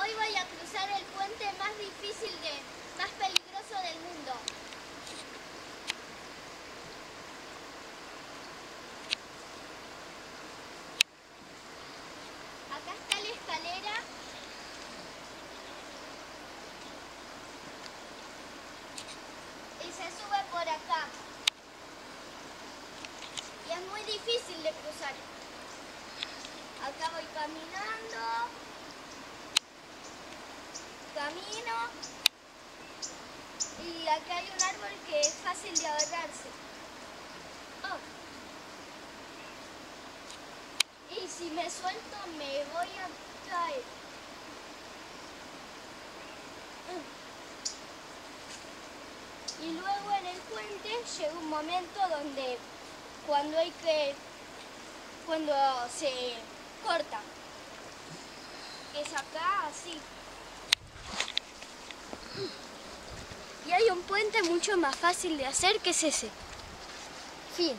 Hoy voy a cruzar el puente más difícil, de, más peligroso del mundo. Acá está la escalera. Y se sube por acá. Y es muy difícil de cruzar. Acá voy caminando. Y acá hay un árbol que es fácil de agarrarse. Oh. Y si me suelto me voy a caer. Y luego en el puente llega un momento donde cuando hay que, cuando se corta, es acá así. Y hay un mucho más fácil de hacer que es ese. Fin.